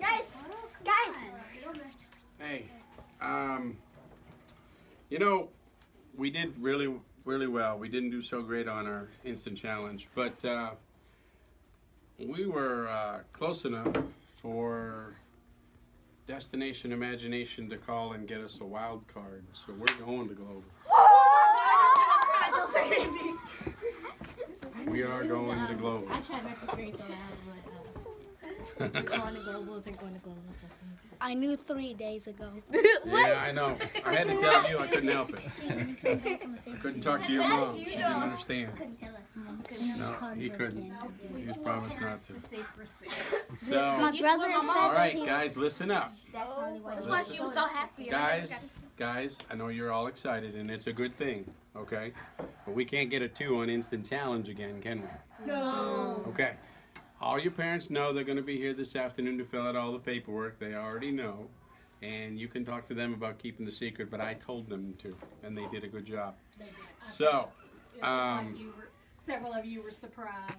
Guys, guys. Hey, um, you know, we did really, really well. We didn't do so great on our instant challenge, but uh, we were uh, close enough for Destination Imagination to call and get us a wild card. So we're going to Global. We are going to Global. I tried not to scream so loud, but uh, going to global isn't going to global. So I knew three days ago. Yeah, I know. I had to tell you. I couldn't help it. I couldn't talk to your mom. She didn't understand. couldn't tell us. No, he couldn't. He just promised not to. So, brother all said right, guys, listen up. That's probably why. That's why she was so happy. Guys, guys, I know you're all excited, and it's a good thing, okay? But we can't get a two on instant challenge again, can we? No. Okay. All your parents know they're going to be here this afternoon to fill out all the paperwork. They already know. And you can talk to them about keeping the secret, but I told them to, and they did a good job. So, um, Several of you were surprised.